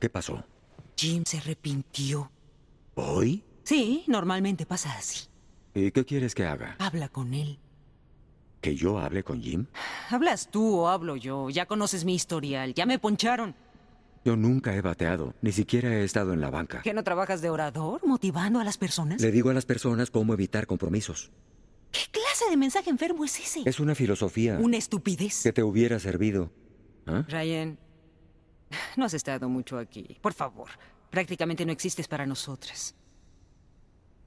¿Qué pasó? Jim se arrepintió. ¿Hoy? Sí, normalmente pasa así. ¿Y qué quieres que haga? Habla con él. ¿Que yo hable con Jim? ¿Hablas tú o hablo yo? Ya conoces mi historial. Ya me poncharon. Yo nunca he bateado, ni siquiera he estado en la banca. ¿Que no trabajas de orador, motivando a las personas? Le digo a las personas cómo evitar compromisos. ¿Qué clase de mensaje enfermo es ese? Es una filosofía Una estupidez. que te hubiera servido. ¿Ah? Ryan, no has estado mucho aquí. Por favor, prácticamente no existes para nosotras.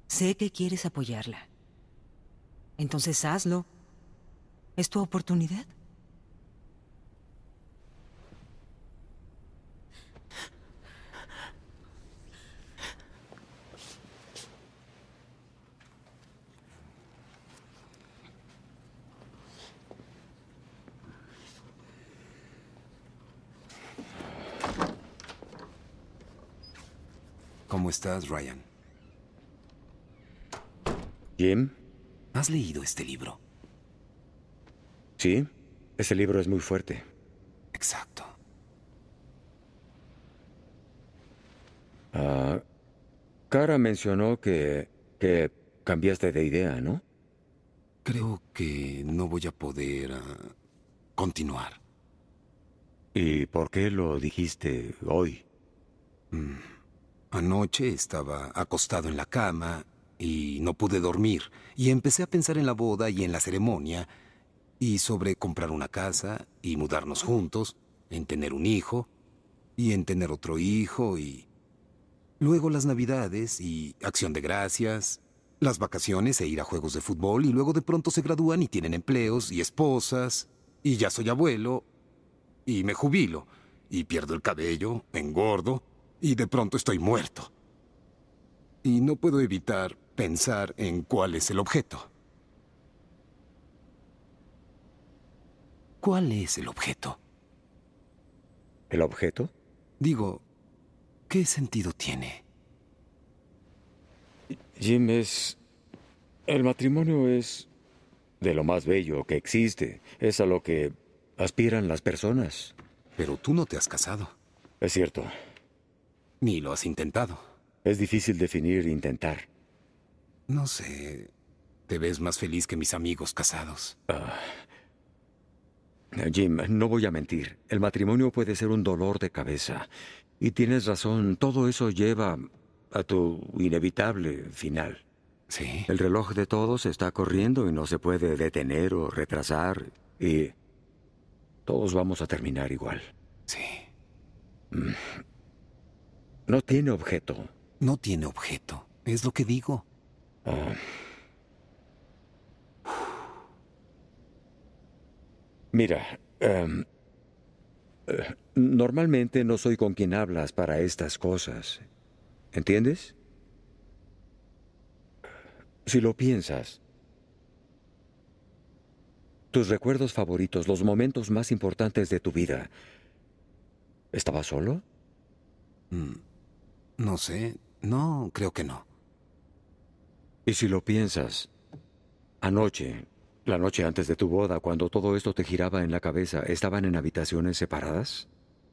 Sé que quieres apoyarla. Entonces hazlo. Es tu oportunidad. ¿Cómo estás, Ryan? Jim, ¿Has leído este libro? sí, ese libro es muy fuerte. Exacto. Ah, Cara mencionó que, que cambiaste de idea, ¿no? Creo que no voy a poder ah, continuar. ¿Y por qué lo dijiste hoy? Anoche estaba acostado en la cama y no pude dormir. Y empecé a pensar en la boda y en la ceremonia y sobre comprar una casa y mudarnos juntos, en tener un hijo y en tener otro hijo y luego las navidades y acción de gracias, las vacaciones e ir a juegos de fútbol y luego de pronto se gradúan y tienen empleos y esposas y ya soy abuelo y me jubilo y pierdo el cabello, engordo y de pronto estoy muerto. Y no puedo evitar pensar en cuál es el objeto. ¿Cuál es el objeto? ¿El objeto? Digo, ¿qué sentido tiene? Jim, es... El matrimonio es de lo más bello que existe. Es a lo que aspiran las personas. Pero tú no te has casado, Es cierto. Ni lo has intentado. Es difícil definir intentar. No sé, te ves más feliz que mis amigos casados. Jim, no voy a mentir. El matrimonio puede ser un dolor de cabeza. Y tienes razón, todo eso lleva a tu inevitable final. Sí. El reloj de todos está corriendo y no se puede detener o retrasar. Y todos vamos a terminar igual. Sí. No tiene objeto. No tiene objeto. Es lo que digo. Mira, em, eh, normalmente no soy con quien hablas para estas cosas. ¿Entiendes? Si lo piensas, tus recuerdos favoritos, los momentos más importantes de tu vida, ¿estabas solo? No sé. No, creo que no. Y si lo piensas, anoche, la noche antes de tu boda, cuando todo esto te giraba en la cabeza, ¿estaban en habitaciones separadas?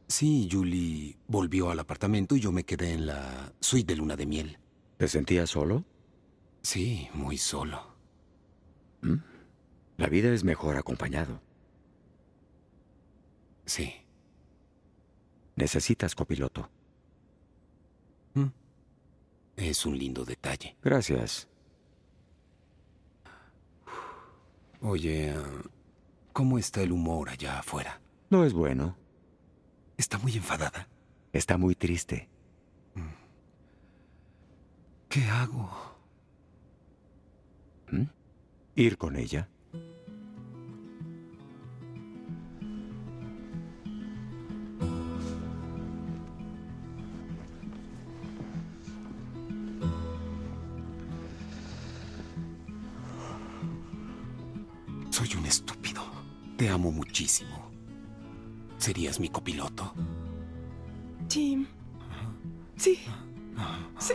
Sí, Julie volvió al apartamento y yo me quedé en la suite de luna de miel. ¿Te sentías solo? Sí, muy solo. La vida es mejor acompañado. Sí. Necesitas copiloto. Es un lindo detalle. Gracias. Oye, ah, ¿cómo está el humor allá afuera? No es bueno. Está muy enfadada. Está muy triste. ¿Qué hago? Ir con ella. Soy un estúpido. Te amo muchísimo. ¿Serías mi copiloto? Jim. Sí. Sí.